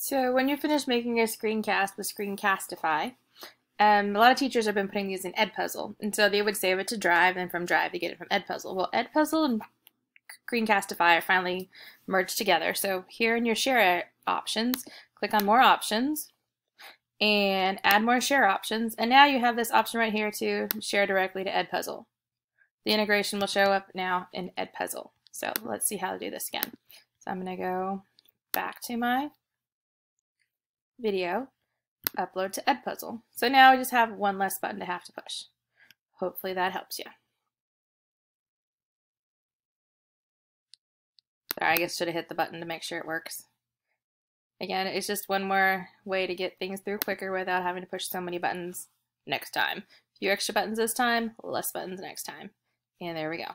So when you finish making a screencast with Screencastify, um, a lot of teachers have been putting these in Edpuzzle, and so they would save it to Drive, and from Drive they get it from Edpuzzle. Well, Edpuzzle and Screencastify are finally merged together. So here in your share options, click on More Options, and add more share options, and now you have this option right here to share directly to Edpuzzle. The integration will show up now in Edpuzzle. So let's see how to do this again. So I'm going to go back to my video, upload to Edpuzzle. So now I just have one less button to have to push. Hopefully that helps you. Sorry, I guess should have hit the button to make sure it works. Again, it's just one more way to get things through quicker without having to push so many buttons next time. Few extra buttons this time, less buttons next time. And there we go.